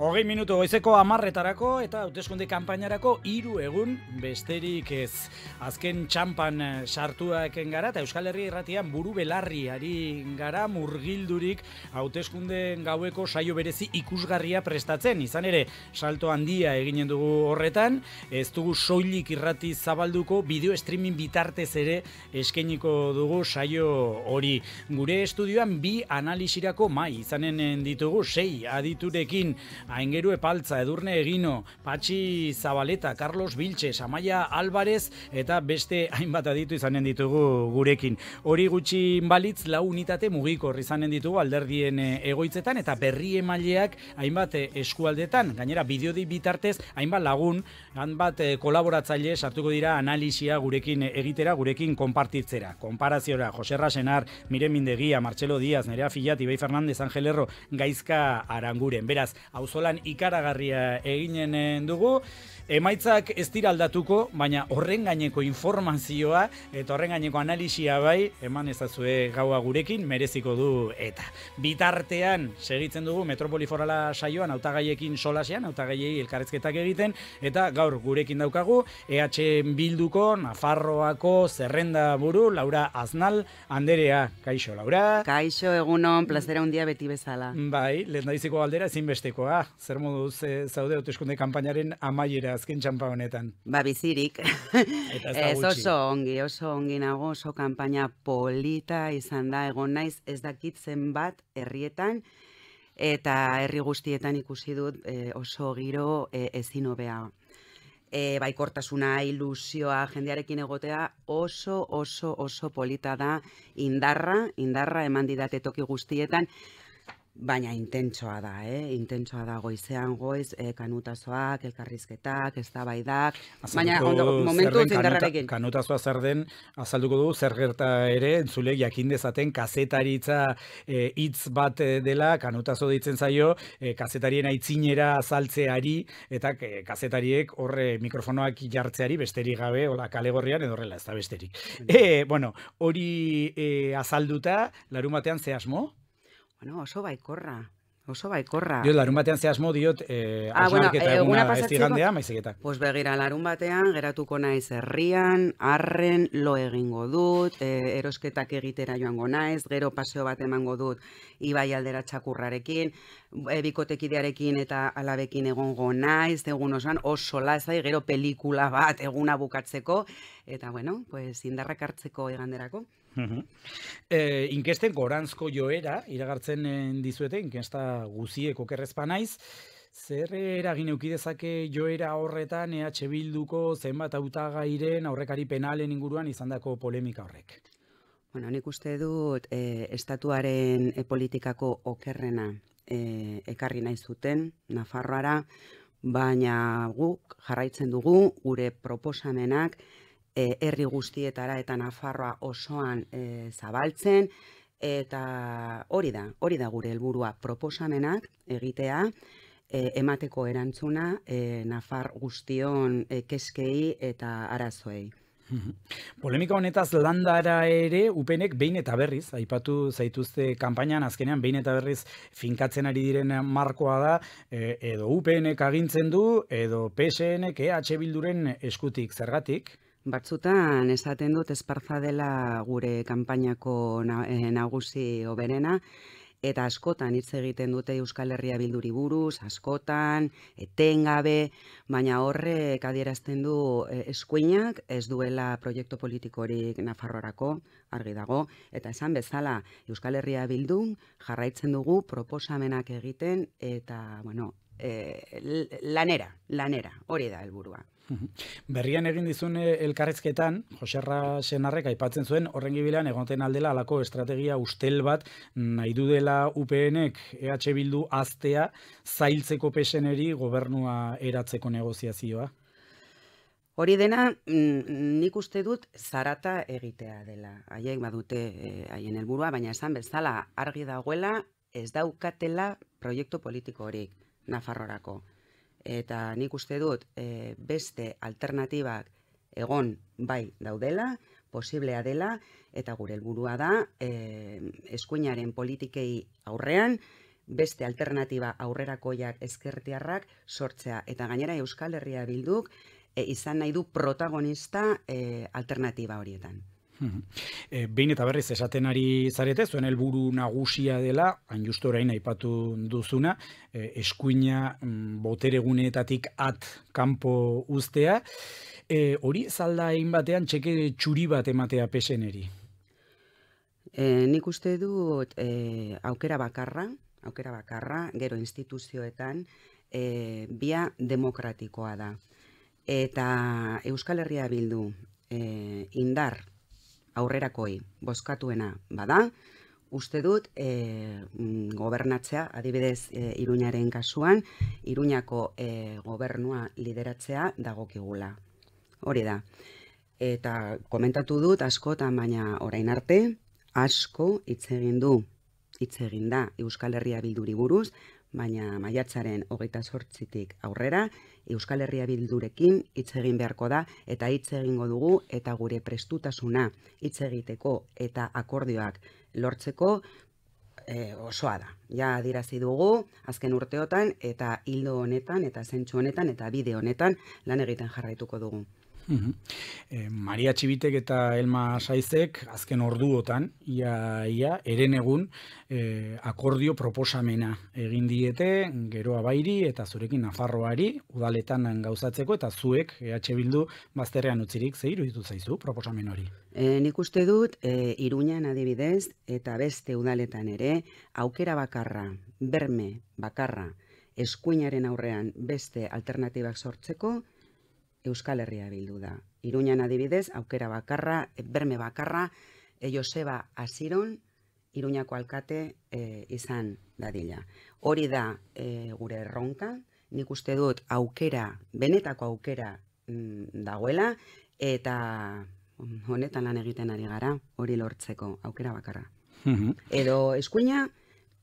Hogei minutu goizeko amarretarako eta hauteskunde kanpainarako hiru egun besterik ez. Azken txampan eh, sartuak gara eta Euskal Herria irratian buru belarriari gara murgildurik hauteskunde gaueko saio berezi ikusgarria prestatzen. Izan ere, salto handia eginen dugu horretan, ez dugu soilik irrati zabalduko bideo streaming bitartez ere eskeniko dugu saio hori. Gure estudioan bi analisirako mai izanen ditugu sei aditurekin Aingeru Epaltza, Edurne Egino, Patxi Zabaleta, Carlos Biltxe, Samaia Alvarez eta beste hainbat aditu izanen ditugu gurekin. Hori gutxi balitz lau unitate mugiko izanen ditugu alderdien eh, egoitzetan eta berri emaileak hainbat eh, eskualdetan. Gainera, bideodi bitartez hainbat lagun, hainbat eh, kolaboratzaile sartuko dira analisia gurekin egitera, gurekin konpartitzera. Konparaziora, Jose Rasenar, Mire Mindegia, Marcelo Díaz, Nerea Fillat, Ibai Fernández, Angelerro, Gaizka Aranguren. Beraz, auzolan ikaragarria eginen eh, dugu. Emaitzak ez dira aldatuko, baina horren gaineko informazioa eta horren gaineko analisia bai, eman ezazue gaua gurekin, mereziko du eta. Bitartean, segitzen dugu Metropoli Forala saioan, autagaiekin solasean, autagaiei elkarrezketak egiten, eta gaur gurekin daukagu, EH Bilduko, Nafarroako, Zerrenda Buru, Laura Aznal, Anderea, kaixo, Laura? Kaixo, egunon, plazera un dia beti bezala. Bai, lehen daiziko aldera ezinbestekoa, zer moduz e, zaude hauteskunde kanpainaren amaiera azken txampa honetan. Ba, bizirik. Eta ez oso ongi, oso ongi nago, oso kanpaina polita izan da, egon naiz ez dakit zenbat herrietan, eta herri guztietan ikusi dut e, oso giro e, ezin hobea. E, baikortasuna, ilusioa, jendearekin egotea oso, oso, oso polita da indarra, indarra eman didate toki guztietan, Baina intentsoa da, eh? Intentsoa da goizean goiz, eh, kanutazoak, elkarrizketak, eztabaidak. Baina ondo, momentu zindarrarekin. Kanutazoa zer den, azalduko du, zer gerta ere, entzule jakin dezaten, kazetaritza eh, hitz bat eh, dela, kanutazo ditzen zaio, eh, kazetarien aitzinera azaltzeari, eta eh, kazetariek horre mikrofonoak jartzeari besterik gabe, hola kale gorrian, edo horrela, ez da besterik. Eh, bueno, hori eh, azalduta, larun batean ze asmo? Bueno, oso baikorra. Oso baikorra. Diot, larun batean zehazmo diot, eh, ah, bueno, eta eh, eguna ez digandea, maizeketak. Pues begira, larun batean, geratuko naiz herrian, arren, lo egingo dut, eh, erosketak egitera joango naiz, gero paseo bat emango dut, ibai aldera txakurrarekin, e, bikotekidearekin eta alabekin egongo naiz, egun osan, oso lazai, gero pelikula bat eguna bukatzeko, eta bueno, pues indarrak hartzeko eganderako. E, inkesten gorantzko joera, iragartzen dizuete, inkesta guzieko kerrezpa naiz, zer eragin eukidezake joera horretan EH Bilduko zenbat autagairen aurrekari penalen inguruan izandako polemika horrek? Bueno, nik uste dut e, estatuaren e, politikako okerrena e, ekarri nahi zuten, Nafarroara, baina guk jarraitzen dugu gure proposamenak herri guztietara eta Nafarroa osoan e, zabaltzen eta hori da, hori da gure helburua proposamenak egitea e, emateko erantzuna e, Nafar guztion e, keskei eta arazoei. Polemika honetaz landara ere upenek behin eta berriz, aipatu zaituzte kanpainan azkenean behin eta berriz finkatzen ari diren markoa da, e, edo upenek agintzen du, edo PSNek EH Bilduren eskutik zergatik? Batzutan esaten dut esparza dela gure kanpainako eh, nagusi oberena, eta askotan hitz egiten dute Euskal Herria bilduri buruz, askotan, etengabe, baina horrek adierazten du eh, eskuinak, ez duela proiektu politikorik Nafarrorako, argi dago, eta esan bezala Euskal Herria bildun jarraitzen dugu proposamenak egiten, eta, bueno, e, lanera, lanera, hori da helburua. Berrian egin dizun eh, elkarrezketan, Joserra Senarrek aipatzen zuen, horren gibilean egoten aldela alako estrategia ustel bat, nahi du dela UPNek EH Bildu aztea, zailtzeko peseneri gobernua eratzeko negoziazioa? Hori dena, mm, nik uste dut zarata egitea dela. Haiek badute eh, haien helburua, baina esan bezala argi dagoela ez daukatela proiektu politiko horik Nafarrorako eta nik uste dut e, beste alternatibak egon bai daudela, posiblea dela, eta gure helburua da e, eskuinaren politikei aurrean beste alternatiba aurrerakoiak ezkertiarrak sortzea. Eta gainera Euskal Herria bilduk e, izan nahi du protagonista e, alternatiba horietan. E, behin eta berriz esaten ari zarete, zuen helburu nagusia dela, hain justu orain aipatu duzuna, e, eskuina mm, botereguneetatik at kanpo ustea, e, hori zalda egin batean txeke txuri bat ematea peseneri? E, nik uste dut e, aukera bakarra, aukera bakarra, gero instituzioetan, e, bia demokratikoa da. Eta Euskal Herria bildu e, indar aurrerakoi bozkatuena bada, uste dut e, gobernatzea, adibidez e, Iruñaren kasuan, Iruñako e, gobernua lideratzea dagokigula. Hori da. Eta komentatu dut askotan baina orain arte asko hitz egin du hitz egin da Euskal Herria bilduri buruz, baina maiatzaren hogeita sortzitik aurrera, Euskal Herria bildurekin hitz egin beharko da, eta hitz egingo dugu, eta gure prestutasuna hitz egiteko eta akordioak lortzeko e, osoa da. Ja adirazi dugu, azken urteotan, eta hildo honetan, eta zentsu honetan, eta bide honetan, lan egiten jarraituko dugu. E, Maria Txibitek eta Elma Saizek azken orduotan, ia, ia, eren egun e, akordio proposamena egin diete, gero abairi eta zurekin Nafarroari udaletan gauzatzeko eta zuek EH Bildu bazterrean utzirik zeiru ditu zaizu proposamen hori. E, nik uste dut, e, iruñan adibidez eta beste udaletan ere, aukera bakarra, berme bakarra, eskuinaren aurrean beste alternatibak sortzeko, Euskal Herria bildu da. Iruñan adibidez, aukera bakarra, berme bakarra, e Joseba Asiron, Iruñako alkate e, izan dadila. Hori da e, gure erronka, nik uste dut aukera, benetako aukera mm, dagoela, eta honetan lan egiten ari gara, hori lortzeko aukera bakarra. Edo eskuina,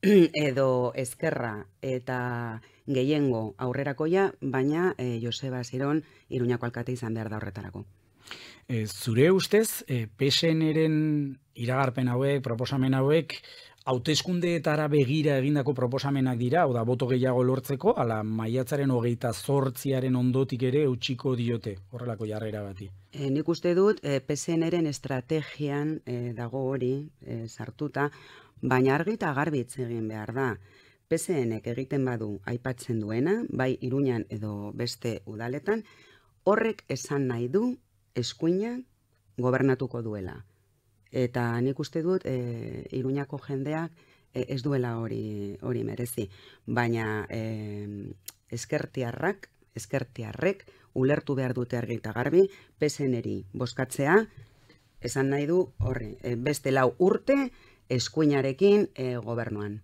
edo ezkerra eta gehiengo aurrerakoia, baina e, Joseba Ziron Iruñako alkate izan behar da horretarako. E, zure ustez, e, PSN-eren iragarpen hauek, proposamen hauek, hauteskundeetara begira egindako proposamenak dira, oda boto gehiago lortzeko, ala maiatzaren hogeita zortziaren ondotik ere utxiko diote, horrelako jarrera bati. E, nik uste dut, e, PSN-eren estrategian e, dago hori, e, sartuta, baina argi eta garbi egin behar da. PSNek egiten badu aipatzen duena, bai Iruñan edo beste udaletan, horrek esan nahi du eskuina gobernatuko duela. Eta nik uste dut e, Iruñako jendeak e, ez duela hori hori merezi, baina e, eskertiarrak, eskertiarrek ulertu behar dute argi eta garbi PSNeri boskatzea esan nahi du horri, e, beste lau urte eskuinarekin e, gobernuan.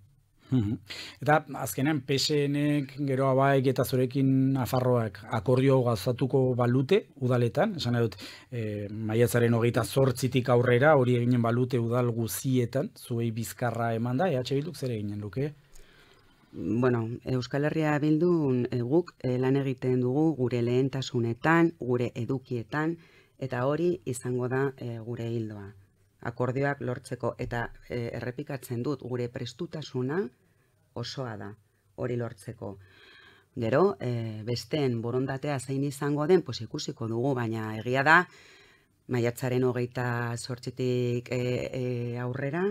Eta azkenean PSNek gero abaik eta zurekin Nafarroak akordio gazatuko balute udaletan, esan dut e, maiatzaren hogeita zortzitik aurrera hori eginen balute udal guzietan, zuei bizkarra eman da, EH Bilduk zer eginen luke? Bueno, Euskal Herria Bildun e, guk e, lan egiten dugu gure lehentasunetan, gure edukietan, eta hori izango da e, gure hildoa akordioak lortzeko eta e, errepikatzen dut gure prestutasuna osoa da hori lortzeko. Gero, e, besteen borondatea zein izango den, pues ikusiko dugu, baina egia da, maiatzaren hogeita sortzitik e, e, aurrera,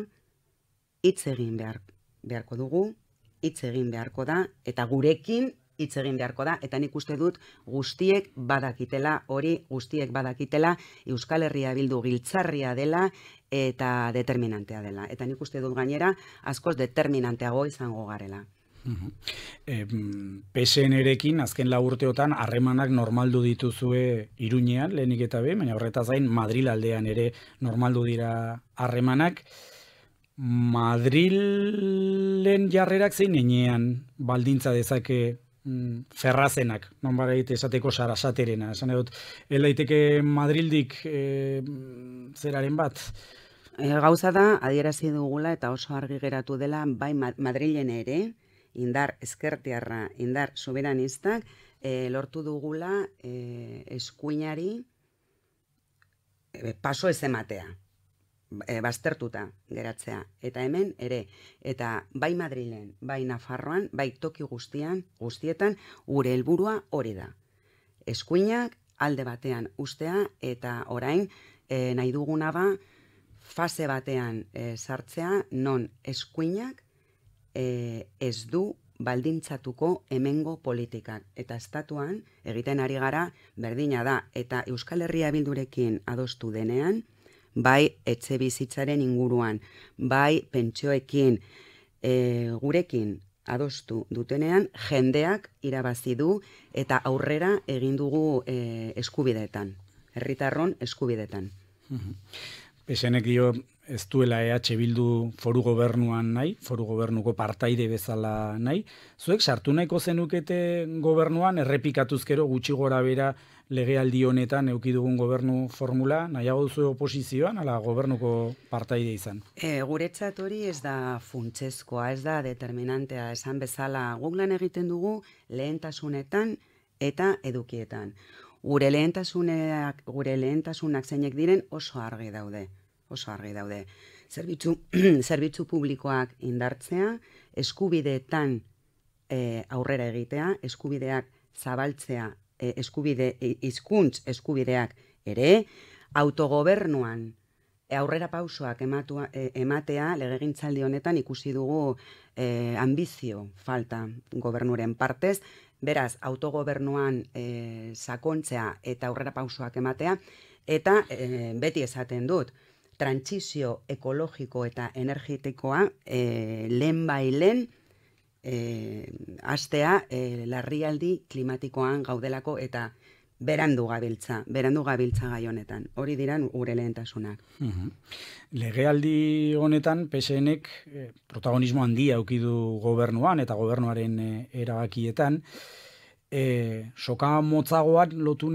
hitz egin behar, beharko dugu, hitz egin beharko da, eta gurekin hitz egin beharko da, eta nik uste dut guztiek badakitela, hori guztiek badakitela, Euskal Herria bildu giltzarria dela, eta determinantea dela. Eta nik uste dut gainera, askoz determinanteago izango garela. E, PSN erekin, azken urteotan harremanak normaldu dituzue iruñean, lehenik eta be, baina horretaz gain, Madril aldean ere normaldu dira harremanak. Madrilen jarrerak zein enean baldintza dezake mm, ferrazenak, non esateko sarasaterena. Esan dut, elaiteke Madrildik e, zeraren bat? E, gauza da, adierazi dugula eta oso argi geratu dela, bai Madrilen ere, indar eskertiarra, indar soberanistak, e, lortu dugula e, eskuinari e, paso ez ematea. e, baztertuta geratzea. Eta hemen ere, eta bai Madrilen, bai Nafarroan, bai toki guztian, guztietan, gure helburua hori da. Eskuinak alde batean ustea eta orain e, nahi duguna ba fase batean e, sartzea non eskuinak e, ez du baldintzatuko hemengo politikak. Eta estatuan egiten ari gara berdina da. Eta Euskal Herria bildurekin adostu denean, bai etxe bizitzaren inguruan, bai pentsioekin, e, gurekin adostu dutenean, jendeak irabazi du eta aurrera egin dugu e, eskubideetan, herritarron eskubideetan. Pesenek dio ez duela EH Bildu foru gobernuan nahi, foru gobernuko partaide bezala nahi. Zuek sartu nahiko zenukete gobernuan, errepikatuzkero gutxi gora bera legealdi honetan euki dugun gobernu formula, nahiago duzu oposizioan, ala gobernuko partaide izan? E, guretzat hori ez da funtsezkoa, ez da determinantea, esan bezala guk lan egiten dugu lehentasunetan eta edukietan. Gure lehentasunak, gure lehentasunak zeinek diren oso argi daude, oso argi daude. Zerbitzu, zerbitzu publikoak indartzea, eskubideetan e, aurrera egitea, eskubideak zabaltzea e, eskubide e, hizkuntz eskubideak ere autogobernuan e, aurrera pausoak ematua, e, ematea legegintzaldi honetan ikusi dugu e, ambizio falta gobernuren partez beraz autogobernuan e, sakontzea eta aurrera pausoak ematea eta e, beti esaten dut trantsizio ekologiko eta energetikoa e, lehen bailen e, astea e, larrialdi klimatikoan gaudelako eta berandu gabiltza, berandu gabiltza gai honetan. Hori diran gure lehentasunak. Mhm. Legealdi honetan PSNek e, protagonismo handia aukidu gobernuan eta gobernuaren e, erabakietan. E, soka motzagoan lotu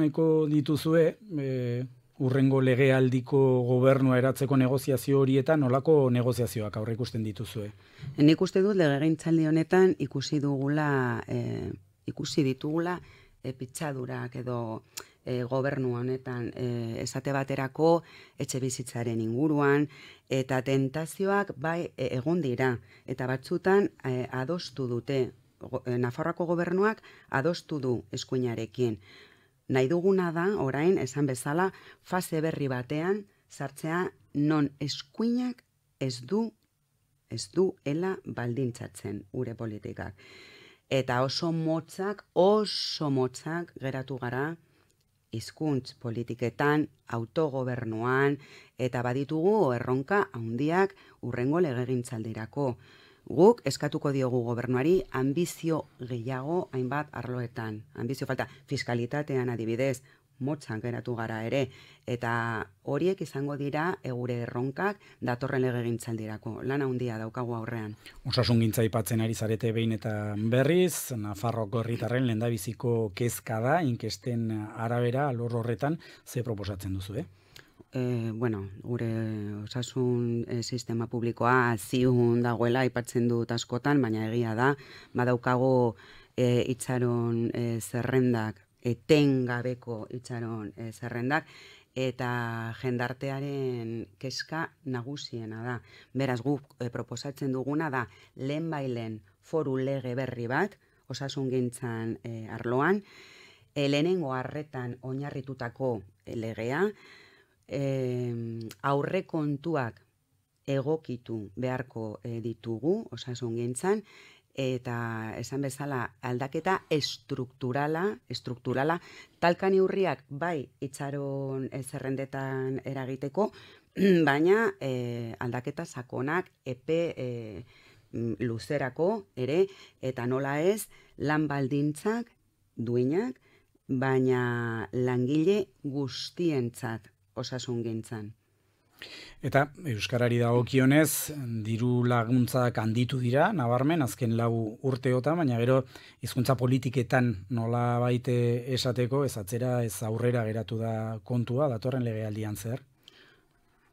dituzue, e, urrengo legealdiko gobernua eratzeko negoziazio horietan nolako negoziazioak aurre ikusten dituzue? Nik uste dut legegintzaldi honetan ikusi dugula e, ikusi ditugula e, pitzadurak edo e, gobernu honetan e, esate baterako etxe bizitzaren inguruan eta tentazioak bai e, egon dira eta batzutan e, adostu dute Nafarroako gobernuak adostu du eskuinarekin nahi duguna da, orain, esan bezala, fase berri batean, sartzea non eskuinak ez du, ez du ela baldintzatzen ure politikak. Eta oso motzak, oso motzak geratu gara, hizkuntz politiketan, autogobernuan, eta baditugu erronka handiak urrengo legegintzaldirako. Guk eskatuko diogu gobernuari ambizio gehiago hainbat arloetan. Ambizio falta fiskalitatean adibidez, motzan geratu gara ere, eta horiek izango dira egure erronkak datorren legegintzaldirako. Lana handia daukagu aurrean. Osasun gintza ipatzen ari zarete behin eta berriz, Nafarroko herritarren lendabiziko kezka da, inkesten arabera, lor horretan, ze proposatzen duzu, eh? e, bueno, gure osasun e, sistema publikoa ziun dagoela aipatzen dut askotan, baina egia da, badaukago e, itxaron e, zerrendak, etengabeko itxaron e, zerrendak, eta jendartearen keska nagusiena da. Beraz, guk e, proposatzen duguna da, lehen bailen foru lege berri bat, osasun gintzan e, arloan, e, lehenengo harretan oinarritutako legea, e, aurre kontuak egokitu beharko e, ditugu, osasun gintzan, eta esan bezala aldaketa estrukturala, estrukturala, talkan urriak bai itxaron zerrendetan eragiteko, baina e, aldaketa sakonak epe e, luzerako ere, eta nola ez, lan baldintzak duinak, baina langile guztientzat osasun gintzan. Eta Euskarari dagokionez diru laguntzak handitu dira, nabarmen, azken lau urteota, baina gero hizkuntza politiketan nola baite esateko, ez atzera, ez aurrera geratu da kontua, datorren legealdian zer?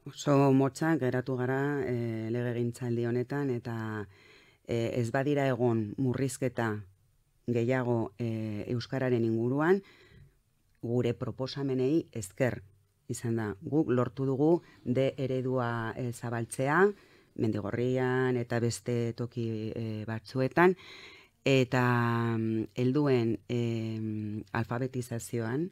Oso motza geratu gara e, lege gintzaldi honetan, eta e, ez badira egon murrizketa gehiago e, Euskararen inguruan, gure proposamenei ezker izan da, guk lortu dugu de eredua e, zabaltzea, mendigorrian eta beste toki e, batzuetan, eta mm, helduen e, alfabetizazioan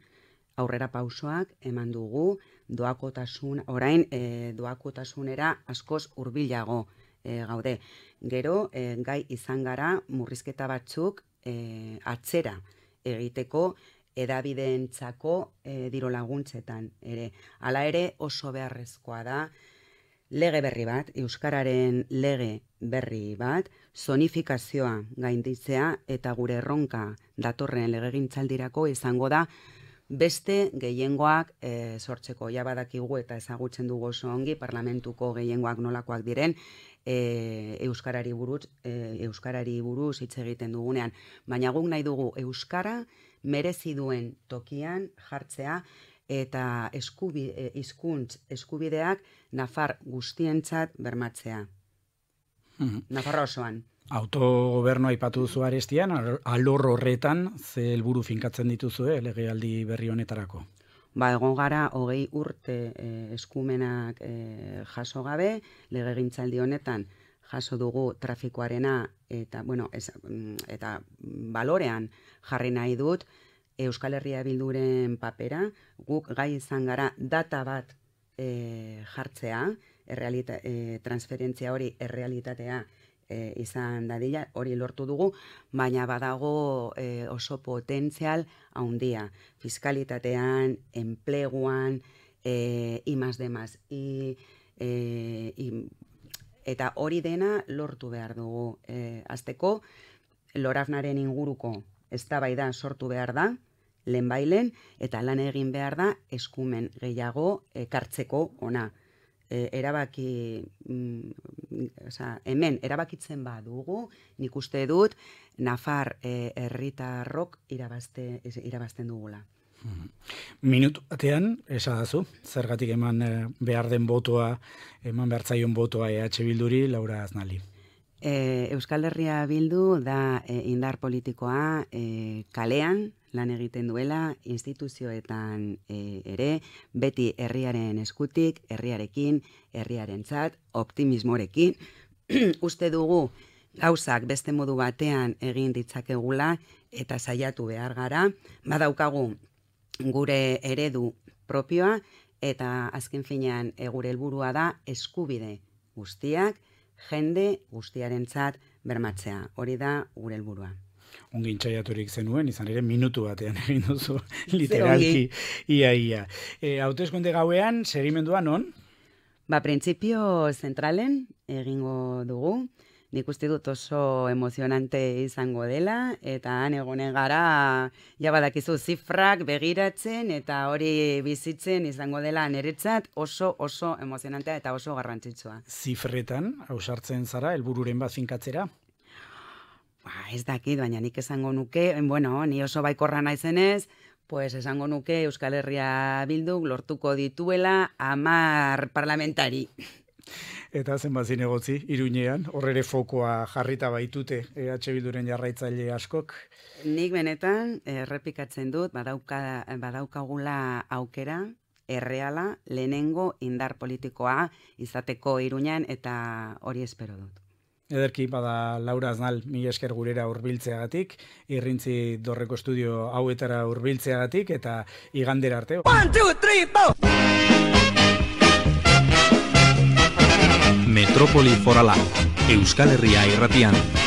aurrera pausoak eman dugu, doakotasun, orain e, doakotasunera askoz hurbilago e, gaude. Gero, e, gai izan gara murrizketa batzuk e, atzera egiteko edabideentzako e, diro laguntzetan ere. Hala ere oso beharrezkoa da lege berri bat, euskararen lege berri bat, zonifikazioa gainditzea eta gure erronka datorren legegintzaldirako izango da beste gehiengoak e, sortzeko ja badakigu eta ezagutzen dugu oso ongi parlamentuko gehiengoak nolakoak diren e, euskarari buruz e, euskarari buruz hitz egiten dugunean baina guk nahi dugu euskara merezi duen tokian jartzea eta eskubi, e, izkuntz eskubideak nafar guztientzat bermatzea. Mm Nafarra osoan. Autogobernu aipatu duzu arestian, alor horretan ze helburu finkatzen dituzu eh, legealdi berri honetarako? Ba, egon gara, hogei urte e, eskumenak e, jaso gabe, legegintzaldi honetan, jaso dugu trafikoarena eta bueno, ez, eta balorean jarri nahi dut Euskal Herria Bilduren papera, guk gai izan gara data bat e, jartzea, errealita, e, transferentzia hori errealitatea e, izan dadila, hori lortu dugu, baina badago e, oso potentzial haundia, fiskalitatean, enpleguan, e, imaz demaz, i, e, i, eta hori dena lortu behar dugu. E, azteko, lorafnaren inguruko eztabaida sortu behar da, lehenbailen, eta lan egin behar da eskumen gehiago ekartzeko ona. E, erabaki, mm, oza, hemen, erabakitzen badugu, nik uste dut, Nafar e, herritarrok irabazte, irabazten dugula. Minutu batean, esadazu, zergatik eman eh, behar den botoa, eman behar zaion botoa EH Bilduri, Laura Aznali. E, Euskal Herria Bildu da e, indar politikoa e, kalean lan egiten duela, instituzioetan e, ere, beti herriaren eskutik, herriarekin, herriaren txat, optimismorekin, uste dugu gauzak beste modu batean egin ditzakegula eta saiatu behar gara, badaukagu gure eredu propioa eta azken finean e, gure helburua da eskubide guztiak jende guztiarentzat bermatzea. Hori da gure helburua. Ongin txaiaturik zenuen, izan ere minutu batean egin duzu literalki ia ia. E, Hautezkunde gauean, segimendua non? Ba, printzipio zentralen egingo dugu nik uste dut oso emozionante izango dela, eta han egonen gara, ja badakizu zifrak begiratzen, eta hori bizitzen izango dela niretzat oso oso emozionantea eta oso garrantzitsua. Zifretan, hausartzen zara, helbururen bat finkatzera? Ba, ez dakit, baina nik esango nuke, bueno, ni oso baikorra naizenez, pues esango nuke Euskal Herria Bilduk lortuko dituela amar parlamentari. Eta zen bazin egotzi, iruñean, horre fokoa jarrita baitute EH Bilduren jarraitzaile askok. Nik benetan, errepikatzen dut, badauka, badaukagula aukera, erreala, lehenengo indar politikoa izateko iruñean, eta hori espero dut. Ederki, bada Laura Aznal, mi esker gurera urbiltzeagatik, irrintzi dorreko estudio hauetara urbiltzeagatik, eta igandera arte. One, two, three, Metrópoli Forala, Euskal Herria irratian.